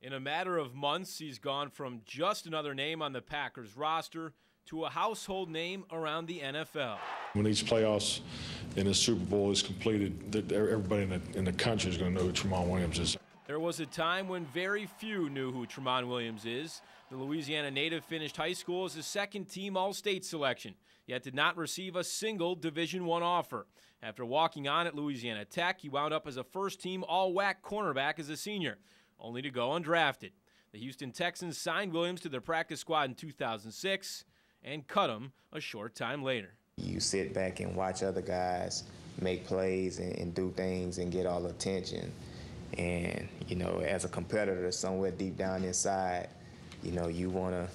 In a matter of months, he's gone from just another name on the Packers roster to a household name around the NFL. When these playoffs and the Super Bowl is completed, everybody in the, in the country is going to know who Tramon Williams is. There was a time when very few knew who Tramon Williams is. The Louisiana native finished high school as a second-team All-State selection, yet did not receive a single Division One offer. After walking on at Louisiana Tech, he wound up as a first-team All-WAC cornerback as a senior, only to go undrafted. The Houston Texans signed Williams to their practice squad in 2006 and cut him a short time later. You sit back and watch other guys make plays and, and do things and get all the attention. And, you know, as a competitor, somewhere deep down inside, you know, you want to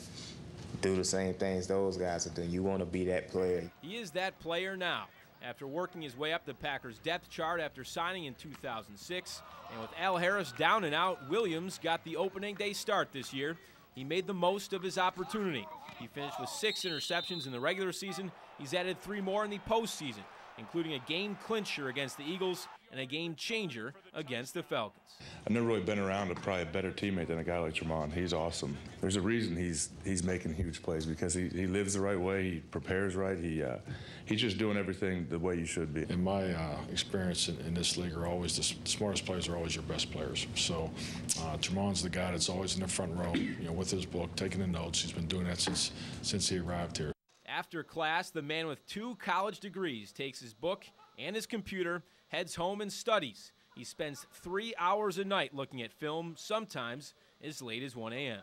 do the same things those guys are doing. You want to be that player. He is that player now. After working his way up the Packers' depth chart after signing in 2006, and with Al Harris down and out, Williams got the opening day start this year. He made the most of his opportunity. He finished with six interceptions in the regular season. He's added three more in the postseason, including a game clincher against the Eagles and a game changer against the Falcons. I've never really been around a probably a better teammate than a guy like Tramon. He's awesome. There's a reason he's he's making huge plays because he, he lives the right way, he prepares right, he uh, he's just doing everything the way you should be. In my uh, experience in, in, this league, are always the smartest players are always your best players. So uh, Tramon's the guy that's always in the front row, you know, with his book, taking the notes. He's been doing that since since he arrived here. After class, the man with two college degrees takes his book and his computer, heads home and studies. He spends three hours a night looking at film, sometimes as late as 1 a.m.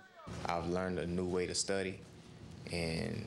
I've learned a new way to study, and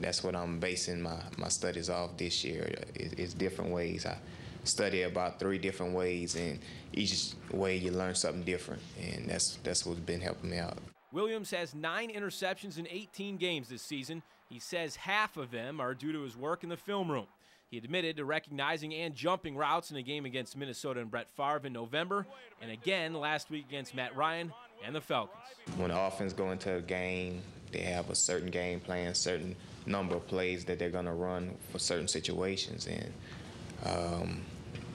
that's what I'm basing my, my studies off this year. It's different ways. I study about three different ways, and each way you learn something different, and that's that's what's been helping me out. Williams has nine interceptions in 18 games this season. He says half of them are due to his work in the film room. He admitted to recognizing and jumping routes in a game against Minnesota and Brett Favre in November, and again last week against Matt Ryan and the Falcons. When the offense go into a game, they have a certain game plan, certain number of plays that they're going to run for certain situations, and um,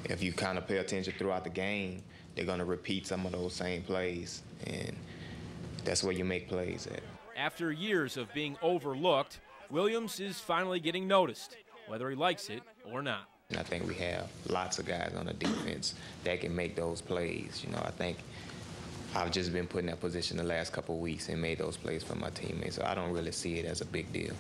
if you kind of pay attention throughout the game, they're going to repeat some of those same plays, and that's where you make plays at. After years of being overlooked, Williams is finally getting noticed, whether he likes it or not. I think we have lots of guys on the defense that can make those plays. You know, I think I've just been put in that position the last couple weeks and made those plays for my teammates. So I don't really see it as a big deal.